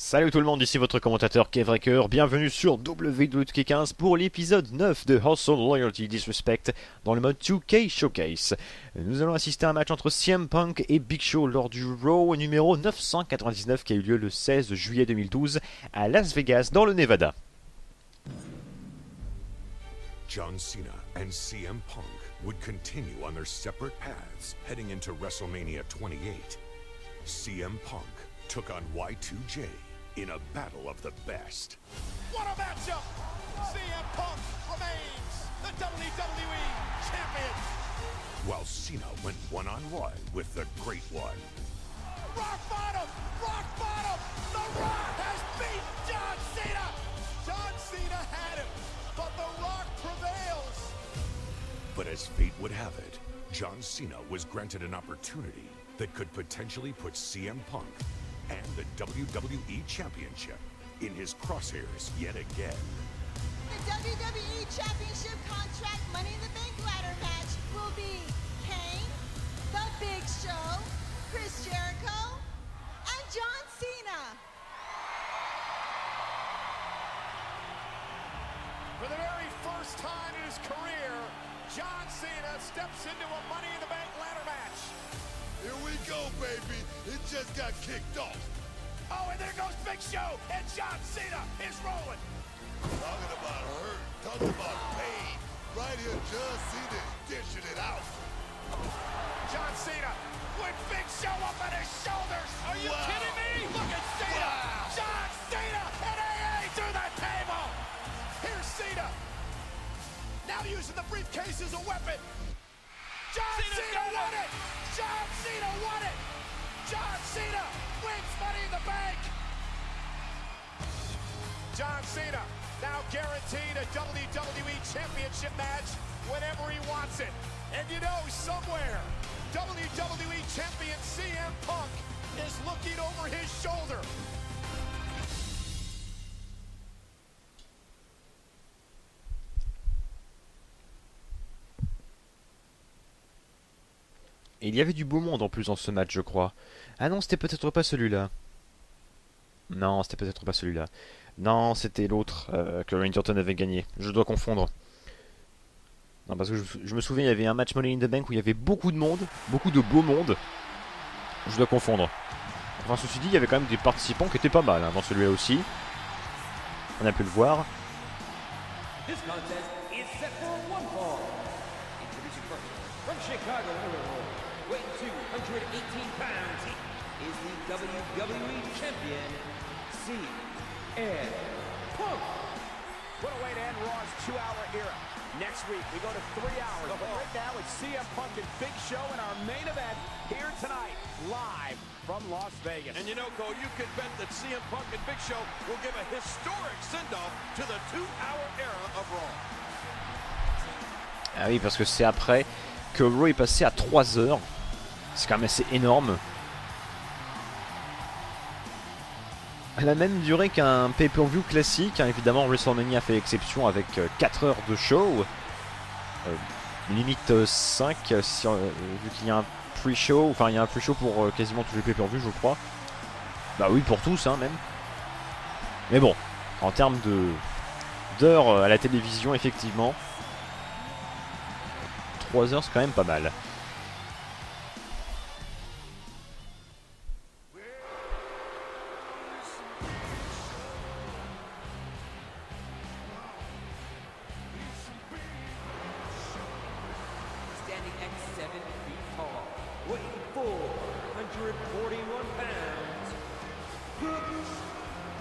Salut tout le monde, ici votre commentateur Kevraker, bienvenue sur WWE15 pour l'épisode 9 de Hustle Loyalty Disrespect dans le mode 2K Showcase. Nous allons assister à un match entre CM Punk et Big Show lors du Raw numéro 999 qui a eu lieu le 16 juillet 2012 à Las Vegas dans le Nevada. John Cena and CM Punk would continue on their separate paths heading into WrestleMania 28. CM Punk took on Y2J in a battle of the best. What a matchup! CM Punk remains the WWE Champion. While Cena went one-on-one with the Great One. Rock bottom! Rock bottom! The Rock has beat John Cena! John Cena had him, but The Rock prevails! But as fate would have it, John Cena was granted an opportunity that could potentially put CM Punk and the WWE Championship in his crosshairs yet again. The WWE Championship contract Money in the Bank ladder match will be Kane, The Big Show, Chris Jericho, and John Cena. For the very first time in his career, John Cena steps into a Money in the Bank just got kicked off. Oh, and there goes Big Show, and John Cena is rolling. Talking about hurt, talking about pain. Right here, John Cena dishing it out. John Cena with Big Show up on his shoulders. Are you Wow. kidding me? Look at Cena. Wow. John Cena and AA to the table. Here's Cena. Now using the briefcase as a weapon. John Cena won it. John Cena won it. John Cena wins Money in the Bank. John Cena now guaranteed a WWE Championship match whenever he wants it. And you know, somewhere, WWE Champion CM Punk is looking over his shoulder. Il y avait du beau monde en plus dans ce match, je crois. Ah non, c'était peut-être pas celui-là. Non, c'était peut-être pas celui-là. Non, c'était l'autre euh, que Randy Orton avait gagné. Je dois confondre. Non, parce que je, je me souviens, il y avait un match Money in the Bank où il y avait beaucoup de monde, beaucoup de beau monde. Je dois confondre. Enfin, ceci dit, il y avait quand même des participants qui étaient pas mal hein, dans celui-là aussi. On a pu le voir. This weighing 218 pounds, is the WWE Champion, CM Punk. What a way to end Raw's two-hour era. Next week, we go to three hours. But right now, it's CM Punk and Big Show in our main event here tonight, live from Las Vegas. And you know, Cole, you can bet that CM Punk and Big Show will give a historic send-off to the two-hour era of Raw. Ah oui, parce que c'est après que Raw est passé à 3 heures. C'est quand même assez énorme. La même durée qu'un pay-per-view classique. hein. Évidemment, WrestleMania fait exception avec 4 heures de show. Euh, limite euh, 5, euh, euh, vu qu'il y a un pre-show. Enfin, il y a un pre-show pour euh, quasiment tous les pay-per-view, je crois. Bah oui, pour tous, hein, même. Mais bon, en termes de d'heures euh, à la télévision, effectivement. 3 heures, c'est quand même pas mal.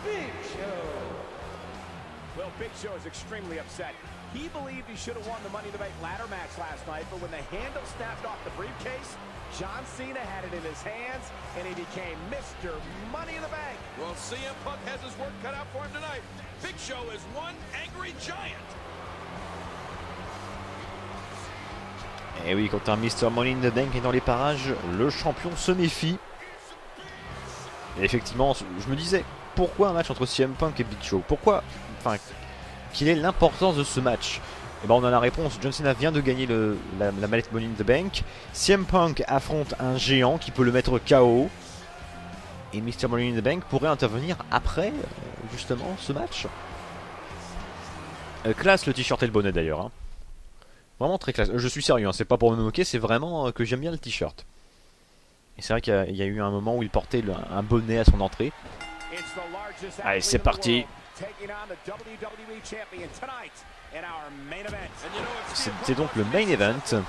Big Show. Well, Big Show is extremely upset. He believed he should have won the Money in the Bank ladder match last night, but when the handle snapped off the briefcase, John Cena had it in his hands, and he became Mr. Money in the Bank. Well, CM Punk has his work cut out for him tonight. Big Show is one angry giant. Et oui, quand un Mr. Money in the Bank est dans les parages, le champion se méfie. Et effectivement, je me disais, pourquoi un match entre CM Punk et Big Show Pourquoi Enfin, quelle est l'importance de ce match Et ben on a la réponse. John Cena vient de gagner la, mallette Money in the Bank. CM Punk affronte un géant qui peut le mettre KO. Et Mr. Money in the Bank pourrait intervenir après, euh, justement, ce match. Euh, classe le t-shirt et le bonnet d'ailleurs. hein. Vraiment très classe. Euh, Je suis sérieux, hein, c'est pas pour me moquer, c'est vraiment que j'aime bien le t-shirt. Et c'est vrai qu'il y, a- eu un moment où il portait un bonnet à son entrée. Allez, c'est parti. C'était donc le main event. He knows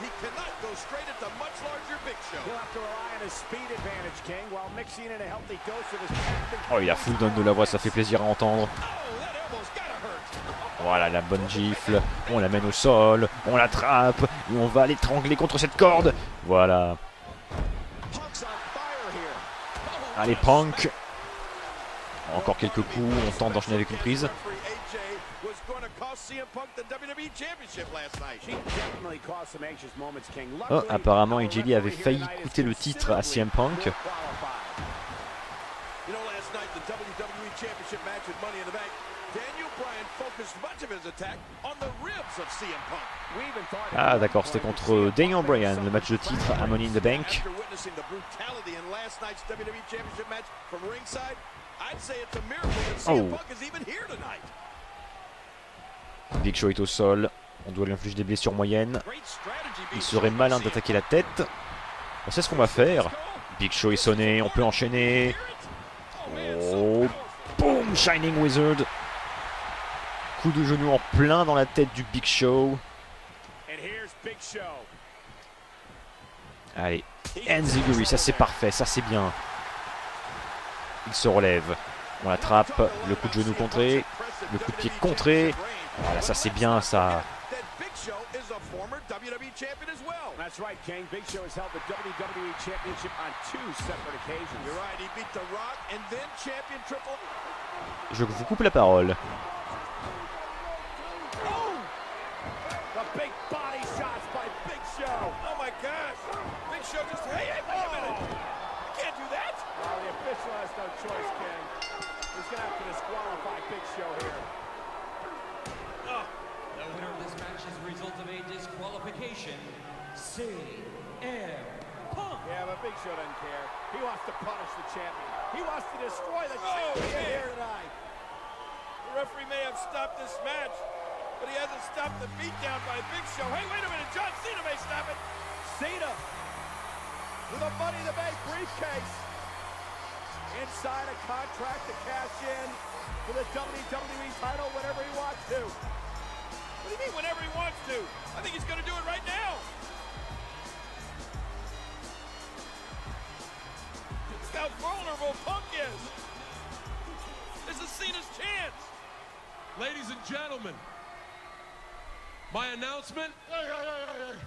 he cannot go straight at the much larger Big Show. Oh, il a full down de la voix, ça fait plaisir à entendre. Oh. Voilà la bonne gifle. On l'amène au sol, on l'attrape et on va l'étrangler contre cette corde. Voilà. Oh, Allez, Punk. Encore quelques coups, on tente d'enchaîner avec une prise. night. Oh, apparemment, AJ Lee avait failli coûter le titre à CM Punk. Ah, d'accord, c'était contre Daniel Bryan, le match de titre à Money in the Bank. Oh. Big Show est au sol. On doit lui infliger des blessures moyennes. Il serait malin d'attaquer la tête. On sait ce qu'on va faire. Big Show est sonné, on peut enchaîner. Oh, boom, Shining Wizard. Coup de genou en plein dans la tête du Big Show. Allez, Enziguri, ça c'est parfait, ça c'est bien. Il se relève. On l'attrape, le coup de genou contré, le coup de pied contré. Voilà, ça c'est bien ça. That Big Show is a former WWE champion as well. That's right, King. Big Show has held the WWE Championship on two separate occasions. You're right, he beat The Rock and then champion Triple Je vous coupe la parole. Oh my gosh! Big Show just hey, hey, wait a minute! You can't do that! Well, the official has no choice, King. He's going to have to disqualify Big Show here. Oh, the winner of this match is the result of a disqualification. CM Punk. Yeah, but Big Show doesn't care. He wants to punish the champion. He wants to destroy the Oh, champion yeah. here tonight. The referee may have stopped this match, but he hasn't stopped the beatdown by Big Show. Hey, wait a minute, John Cena may stop it. Cena with a Money in the Bank briefcase. Inside a contract to cash in for the WWE title whenever he wants to. What do you mean whenever he wants to? I think he's going to do it right now. Look how vulnerable Punk is. This is Cena's chance. Ladies and gentlemen, my announcement Hey, hey, hey, hey, hey.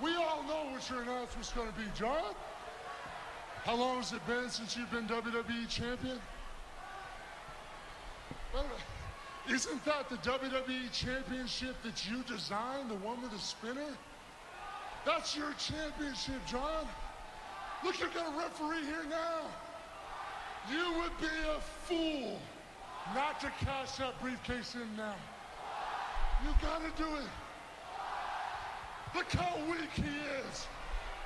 We all know what your announcement's going to be, John. How long has it been since you've been WWE champion? Well, isn't that the WWE championship that you designed, the one with the spinner? That's your championship, John. Look, you've got a referee here now. You would be a fool not to cash that briefcase in now. You gotta do it. Look how weak he is.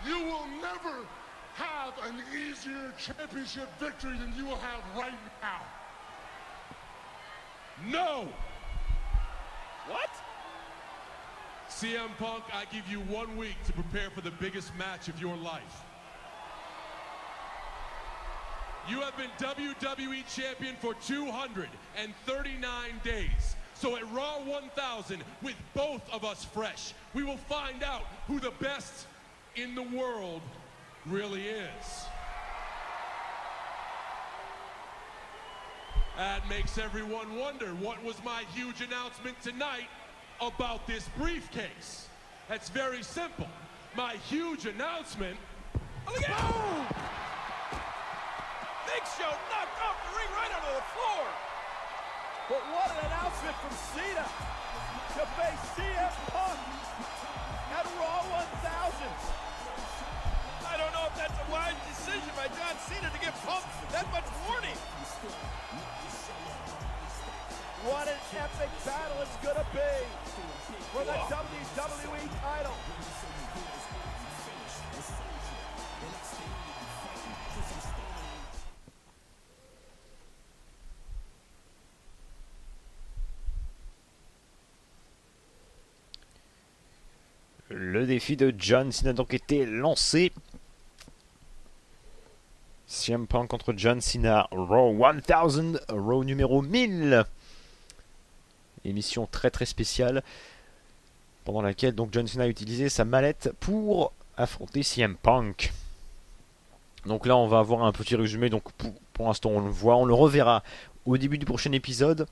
You will never have an easier championship victory than you will have right now. no. What? CM Punk, I give you one week to prepare for the biggest match of your life. You have been WWE Champion for 239 days. So at Raw 1000, with both of us fresh, we will find out who the best in the world really is. That makes everyone wonder what was my huge announcement tonight about this briefcase. That's very simple. My huge announcement Oh, look out! Big Show knocked off the ring right onto the floor. But what an announcement from Cena to face CM Punk at Raw 1000. I don't know if that's a wise decision by John Cena to give Punk that much warning. What an epic battle it's going to be for the WWE Le défi de John Cena a donc été lancé. CM Punk contre John Cena, Raw 1000, Raw numéro 1000. Émission très très spéciale pendant laquelle donc John Cena a utilisé sa mallette pour affronter CM Punk. Donc là on va avoir un petit résumé, donc pour, pour l'instant on le voit, on le reverra au début du prochain épisode.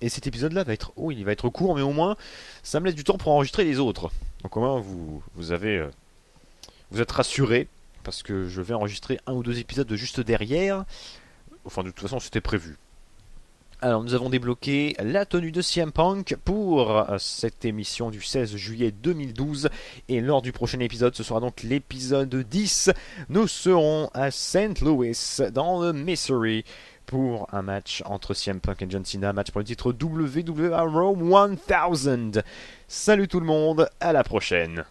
Et cet épisode-là va être, oh, il va être court, mais au moins, ça me laisse du temps pour enregistrer les autres. Donc au vous, vous avez, euh, vous êtes rassurés parce que je vais enregistrer un ou deux épisodes juste derrière. Enfin, de toute façon, c'était prévu. Alors, nous avons débloqué la tenue de CM Punk pour euh, cette émission du 16 juillet 2012. Et lors du prochain épisode, ce sera donc l'épisode 10. Nous serons à St. Louis, dans le Missouri, pour un match entre CM Punk et John Cena, match pour le titre WWE Raw 1000. Salut tout le monde, à la prochaine.